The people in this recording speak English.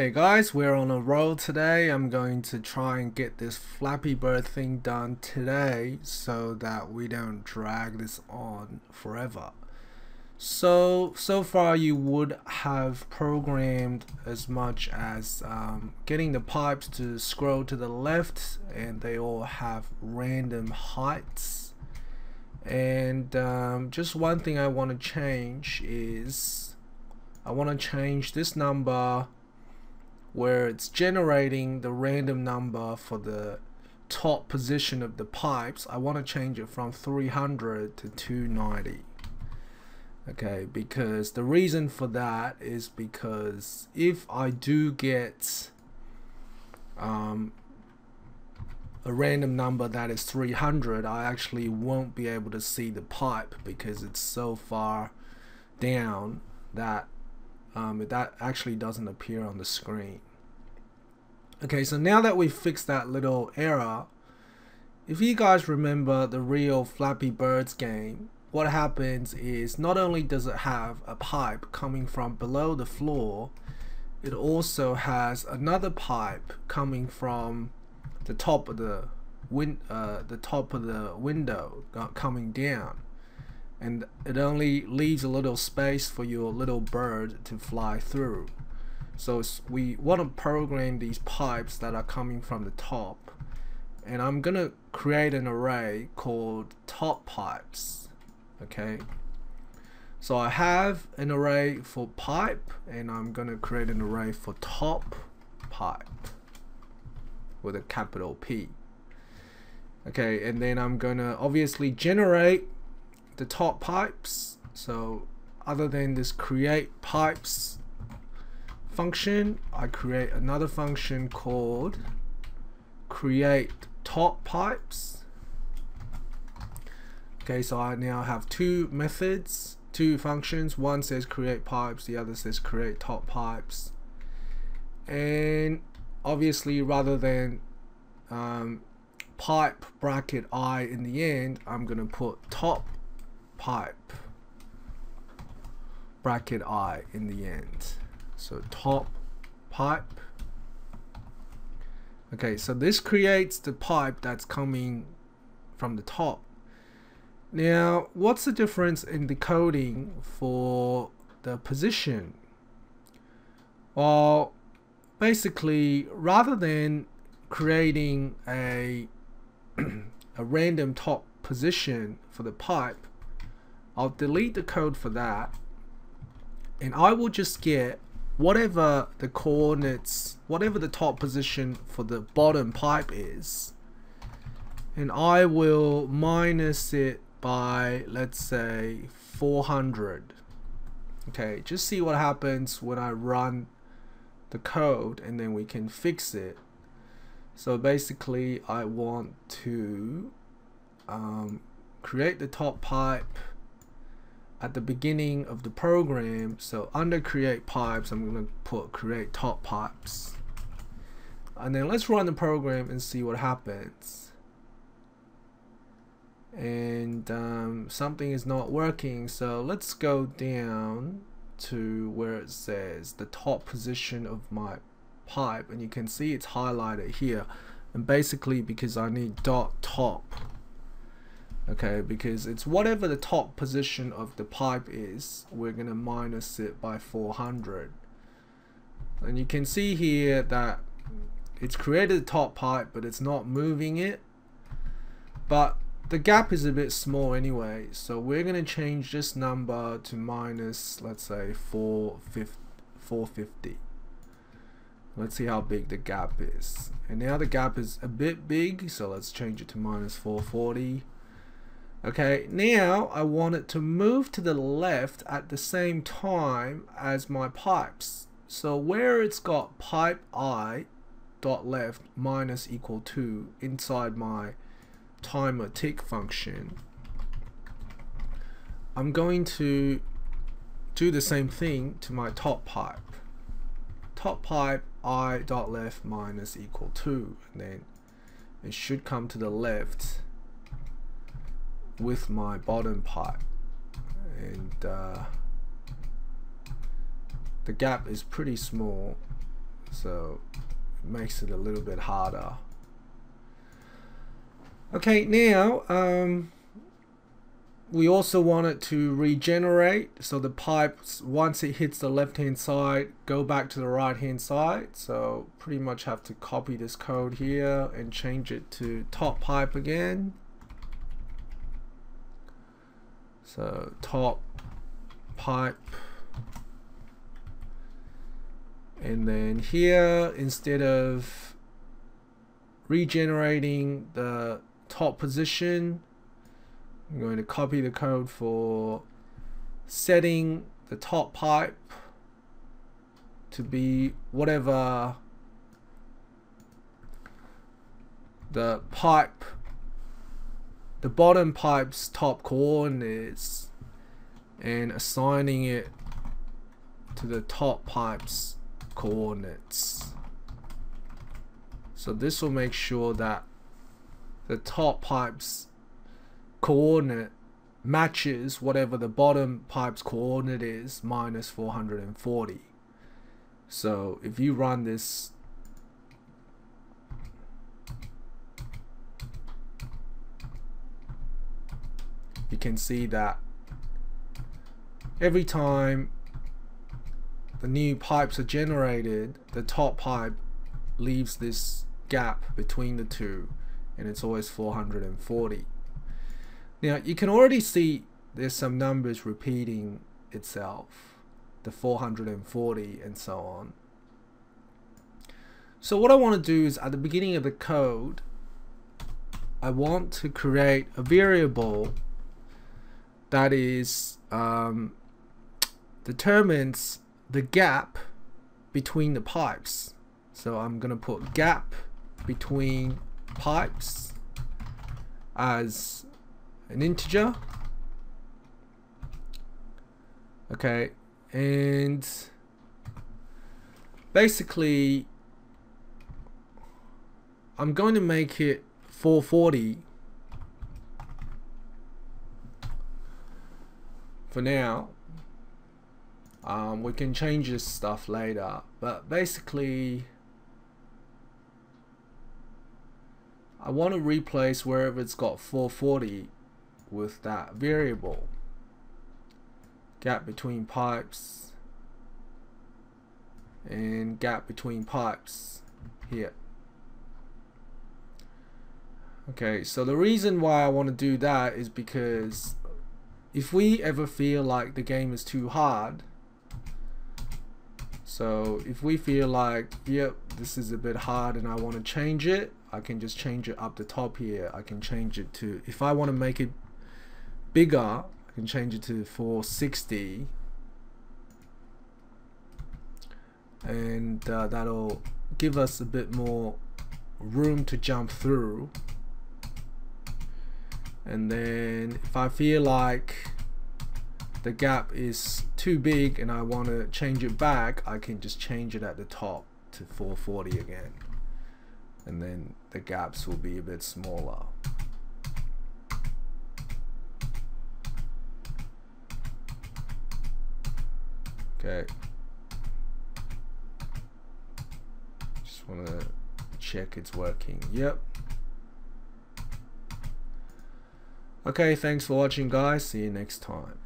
Hey guys, we're on a roll today. I'm going to try and get this Flappy Bird thing done today so that we don't drag this on forever. So, so far you would have programmed as much as um, getting the pipes to scroll to the left and they all have random heights. And um, just one thing I want to change is I want to change this number where it's generating the random number for the top position of the pipes I want to change it from 300 to 290 okay because the reason for that is because if I do get um, a random number that is 300 I actually won't be able to see the pipe because it's so far down that um, that actually doesn't appear on the screen. Okay, so now that we've fixed that little error, if you guys remember the real Flappy Birds game, what happens is not only does it have a pipe coming from below the floor, it also has another pipe coming from the top of the win uh, the top of the window coming down and it only leaves a little space for your little bird to fly through. So we want to program these pipes that are coming from the top. And I'm gonna create an array called top pipes okay? So I have an array for pipe and I'm gonna create an array for top pipe with a capital P. Okay and then I'm gonna obviously generate the top pipes. So other than this create pipes function I create another function called create top pipes. Okay so I now have two methods two functions. One says create pipes the other says create top pipes. And obviously rather than um, pipe bracket i in the end I'm gonna put top pipe bracket i in the end. So top pipe. Okay so this creates the pipe that's coming from the top. Now what's the difference in the coding for the position? Well basically rather than creating a a random top position for the pipe I'll delete the code for that and I will just get whatever the coordinates whatever the top position for the bottom pipe is. And I will minus it by let's say 400 okay just see what happens when I run the code and then we can fix it. So basically I want to um, create the top pipe at the beginning of the program so under create pipes I'm gonna put create top pipes. And then let's run the program and see what happens. And um, something is not working so let's go down to where it says the top position of my pipe and you can see it's highlighted here. And basically because I need dot top okay because it's whatever the top position of the pipe is we're gonna minus it by 400 and you can see here that it's created the top pipe but it's not moving it. But the gap is a bit small anyway so we're gonna change this number to minus let's say 450 let's see how big the gap is. And now the gap is a bit big so let's change it to minus 440 Okay, now I want it to move to the left at the same time as my pipes. So where it's got pipe i dot left minus equal to inside my timer tick function, I'm going to do the same thing to my top pipe. Top pipe i dot left minus equal to, and then it should come to the left with my bottom pipe. And uh, the gap is pretty small so it makes it a little bit harder. Okay now um, we also want it to regenerate. So the pipes once it hits the left hand side go back to the right hand side. So pretty much have to copy this code here and change it to top pipe again so top pipe. And then here instead of regenerating the top position I'm going to copy the code for setting the top pipe to be whatever the pipe the bottom pipe's top coordinates and assigning it to the top pipe's coordinates. So this will make sure that the top pipe's coordinate matches whatever the bottom pipe's coordinate is minus 440 so if you run this you can see that every time the new pipes are generated the top pipe leaves this gap between the two and it's always 440 now you can already see there's some numbers repeating itself, the 440 and so on. So what I want to do is at the beginning of the code, I want to create a variable that is um, determines the gap between the pipes. So I'm going to put gap between pipes as an integer okay and basically I'm going to make it 440 for now um, we can change this stuff later. But basically I want to replace wherever it's got 440 with that variable. Gap between pipes and gap between pipes here. Okay so the reason why I want to do that is because if we ever feel like the game is too hard so if we feel like yep this is a bit hard and I want to change it I can just change it up the top here. I can change it to if I want to make it bigger I can change it to 460 and uh, that'll give us a bit more room to jump through and then if I feel like the gap is too big and I want to change it back I can just change it at the top to 440 again and then the gaps will be a bit smaller Okay. Just want to check it's working. Yep. Okay, thanks for watching guys. See you next time.